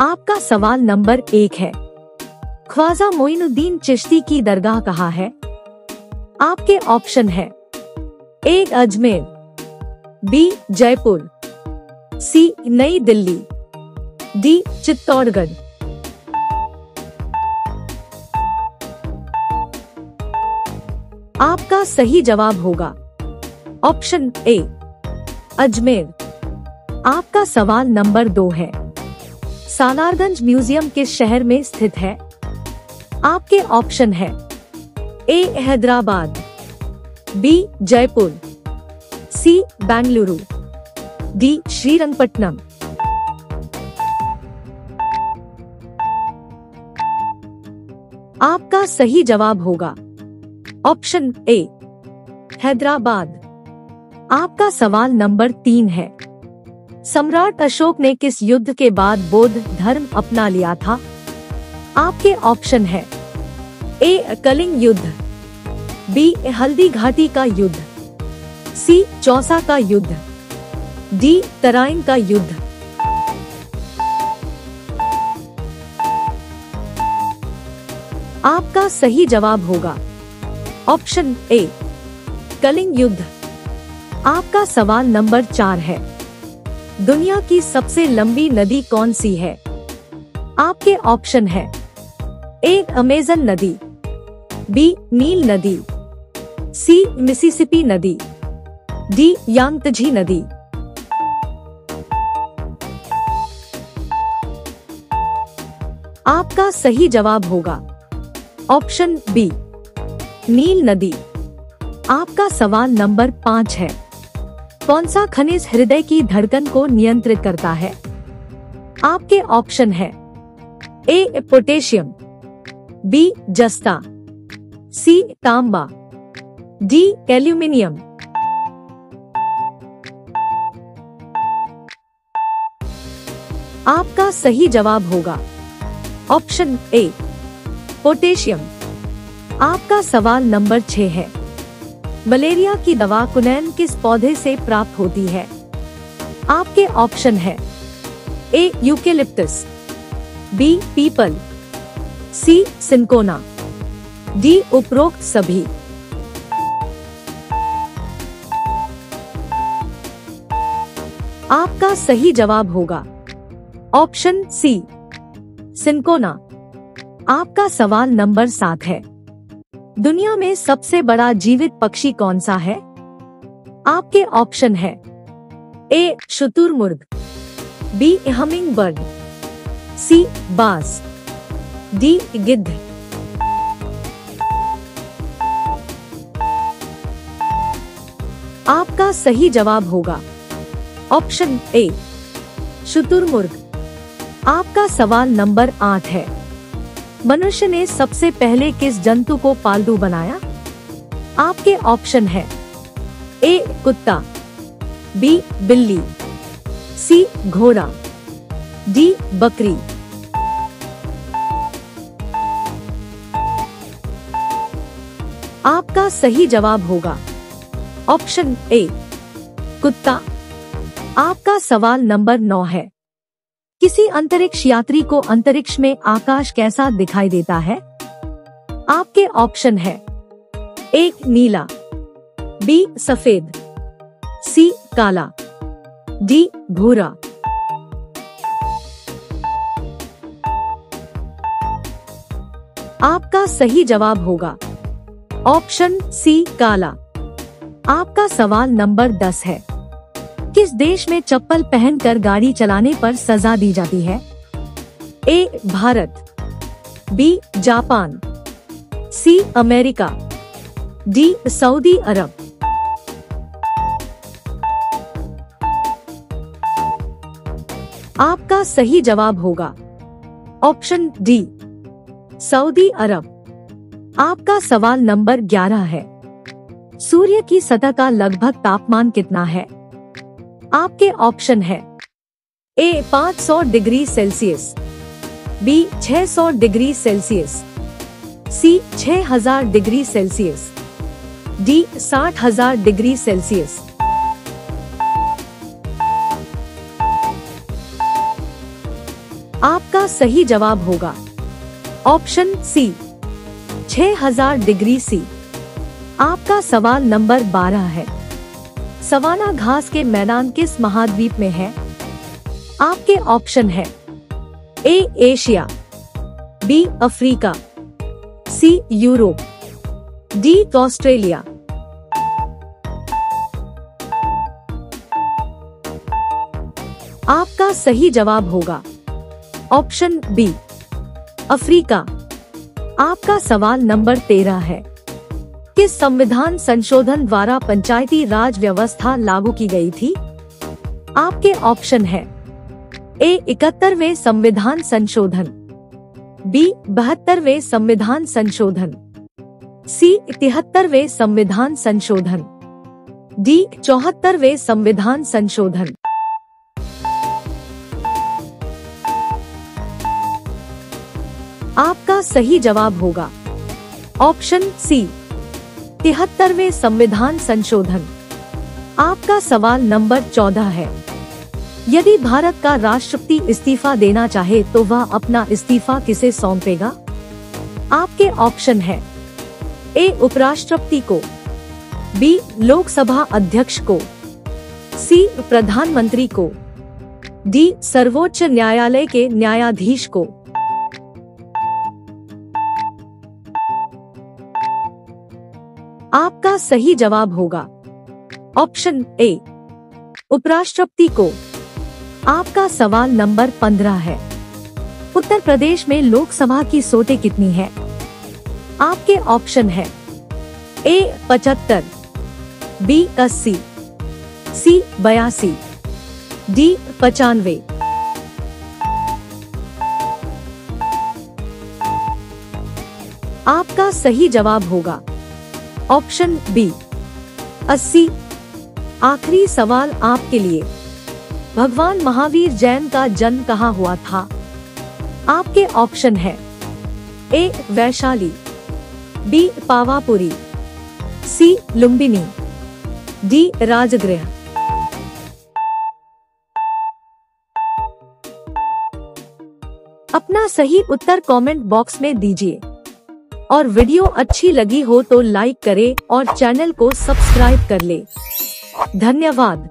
आपका सवाल नंबर एक है। ख्वाजा मोइनुद्दीन चिश्ती की दरगाह कहाँ है? आपके ऑप्शन है। A, Ajmer, B, Jaipur, C, New Delhi, D, Chittorgarh. आपका सही जवाब होगा। Option A, Ajmer. आपका सवाल नंबर दो है। सालारगंज म्यूज़ियम किस शहर में स्थित है। आपके ऑप्शन है A, Hyderabad, B, Jaipur, C, Bengaluru, D, Srirangapatna. आपका सही जवाब होगा। Option A, Hyderabad. आपका सवाल नंबर तीन है। सम्राट अशोक ने किस युद्ध के बाद बौद्ध धर्म अपना लिया था? आपके ऑप्शन है। ए, कलिंग युद्ध। बी, हल्दी घाटी का युद्ध। सी, चौसा का युद्ध। डी, तराइन का युद्ध। आपका सही जवाब होगा। ऑप्शन ए, कलिंग युद्ध। आपका सवाल नंबर चार है। दुनिया की सबसे लंबी नदी कौन सी है? आपके ऑप्शन है। ए, अमेजन नदी। बी, नील नदी। सी, मिसिसिपी नदी। डी, यांगतझी नदी। आपका सही जवाब होगा। ऑप्शन बी, नील नदी। आपका सवाल नंबर पाँच है। कौन सा खनिज हृदय की धड़कन को नियंत्रित करता है? आपके ऑप्शन है ए पोटेशियम बी जस्ता सी तांबा डी एल्यूमिनियम। आपका सही जवाब होगा। Option A potassium. आपका सवाल नंबर छह है। मलेरिया की दवा कुनैन किस पौधे से प्राप्त होती है? आपके ऑप्शन है। A, eucalyptus, B, peepal, C, cinchona, D, उपरोक्त सभी। आपका सही जवाब होगा। Option C, cinchona. आपका सवाल नंबर सात है। दुनिया में सबसे बड़ा जीवित पक्षी कौन सा है? आपके ऑप्शन है। ए शुतुरमुर्ग बी, हमिंग बर्ड। सी, बास। डी, गिद्ध। आपका सही जवाब होगा। ऑप्शन ए शुतुरमुर्ग आपका सवाल नंबर आठ है। मनुष्य ने सबसे पहले किस जंतु को पालतू बनाया? आपके ऑप्शन है। ए, कुत्ता। बी, बिल्ली। सी, घोड़ा। डी, बकरी। आपका सही जवाब होगा। ऑप्शन ए, कुत्ता। आपका सवाल नंबर नौ है। किसी अंतरिक्ष यात्री को अंतरिक्ष में आकाश कैसा दिखाई देता है? आपके ऑप्शन है। एक नीला। बी, सफ़ेद। सी, काला। डी, भूरा। आपका सही जवाब होगा। ऑप्शन सी, काला। आपका सवाल नंबर दस है। किस देश में चप्पल पहनकर गाड़ी चलाने पर सजा दी जाती है? A, Bharat, B, Japan, C, America, D, Saudi Arab. आपका सही जवाब होगा। Option D, Saudi Arab. आपका सवाल नंबर 11 है। सूर्य की सतह का लगभग तापमान कितना है? आपके ऑप्शन है। A 500 degree Celsius. B 600 degree Celsius. C 6000 degree Celsius. D 60000 degree Celsius. आपका सही जवाब होगा। Option C 6000 degree C. आपका सवाल नंबर 12 है। सवाना घास के मैदान किस महाद्वीप में है? आपके ऑप्शन है। A, Asia. B, Africa. C, Europe. D, Australia. आपका सही जवाब होगा। Option B, Africa. आपका सवाल नंबर तेरह है। किस संविधान संशोधन द्वारा पंचायती राज व्यवस्था लागू की गई थी? आपके ऑप्शन है। ए, इकहत्तरवे संविधान संशोधन। बी, बहत्तरवे संविधान संशोधन। सी, तिहत्तरवे संविधान संशोधन। डी, चौहत्तरवे संविधान संशोधन। आपका सही जवाब होगा। ऑप्शन सी तिहत्तरवे संविधान संशोधन। आपका सवाल नंबर चौदह है। यदि भारत का राष्ट्रपति इस्तीफा देना चाहे तो वह अपना इस्तीफा किसे सौंपेगा? आपके ऑप्शन है। ए, उपराष्ट्रपति को। बी, लोकसभा अध्यक्ष को। सी, प्रधानमंत्री को। डी, सर्वोच्च न्यायालय के न्यायाधीश को। आपका सही जवाब होगा। ऑप्शन ए, उपराष्ट्रपति को। आपका सवाल नंबर पंद्रह है। उत्तर प्रदेश में लोकसभा की सोटे कितनी है? आपके ऑप्शन है ए, पचहत्तर, बी, अस्सी, सी, बयासी, डी, पचानवे। आपका सही जवाब होगा। ऑप्शन बी, अस्सी। आखिरी सवाल आपके लिए। भगवान महावीर जैन का जन्म कहाँ हुआ था? आपके ऑप्शन है। A, Vaishali. B, Pawapuri. C, Lumbini. D, Rajgriha. अपना सही उत्तर कमेंट बॉक्स में दीजिए। और वीडियो अच्छी लगी हो तो लाइक करें और चैनल को सब्सक्राइब कर ले। धन्यवाद।